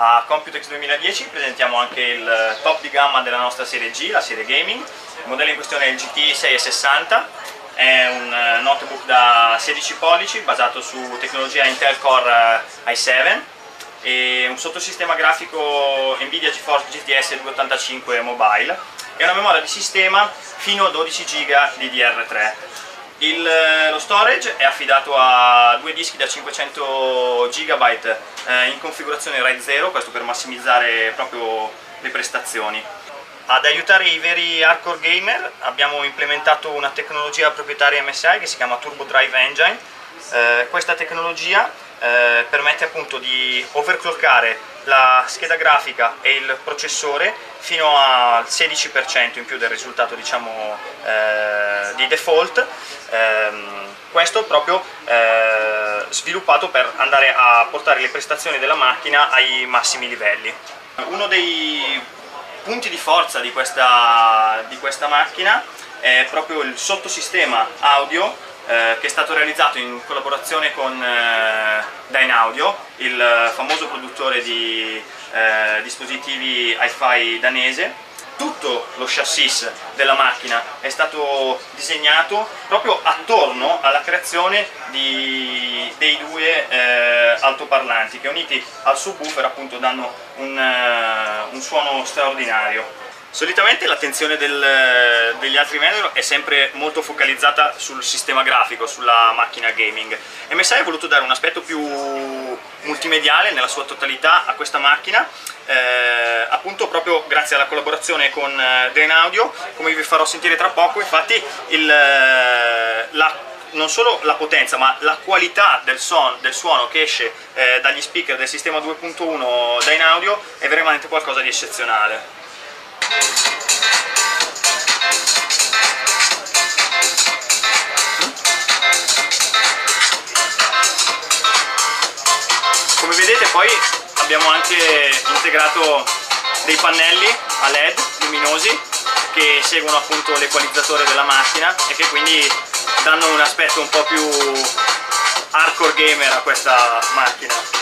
A Computex 2010 presentiamo anche il top di gamma della nostra serie G, la serie gaming. Il modello in questione è il GT 660, è un eh, notebook da 16 pollici basato su tecnologia Intel Core eh, i7 e un sottosistema grafico Nvidia GeForce GTS 285 Mobile. E una memoria di sistema fino a 12 GB DDR3 il, eh, lo storage è affidato a due dischi da 500 GB eh, in configurazione RAID 0, questo per massimizzare proprio le prestazioni. Ad aiutare i veri hardcore gamer abbiamo implementato una tecnologia proprietaria MSI che si chiama Turbo Drive Engine. Eh, questa tecnologia eh, permette appunto di overclockare la scheda grafica e il processore fino al 16% in più del risultato diciamo, eh, di default. Ehm, questo proprio eh, sviluppato per andare a portare le prestazioni della macchina ai massimi livelli. Uno dei punti di forza di questa, di questa macchina è proprio il sottosistema audio eh, che è stato realizzato in collaborazione con eh, Dynaudio, il famoso produttore di eh, dispositivi hi-fi danese. Tutto lo chassis della macchina è stato disegnato proprio attorno alla creazione di, dei due eh, altoparlanti che uniti al subwoofer appunto danno un, uh, un suono straordinario. Solitamente l'attenzione degli altri vendor è sempre molto focalizzata sul sistema grafico, sulla macchina gaming. MSI ha voluto dare un aspetto più multimediale nella sua totalità a questa macchina, eh, appunto proprio grazie alla collaborazione con eh, Drain Audio, come vi farò sentire tra poco, infatti il, eh, la non solo la potenza ma la qualità del, son, del suono che esce eh, dagli speaker del sistema 2.1 Dyne Audio è veramente qualcosa di eccezionale. Come vedete poi abbiamo anche integrato dei pannelli a LED luminosi che seguono appunto l'equalizzatore della macchina e che quindi danno un aspetto un po' più hardcore gamer a questa macchina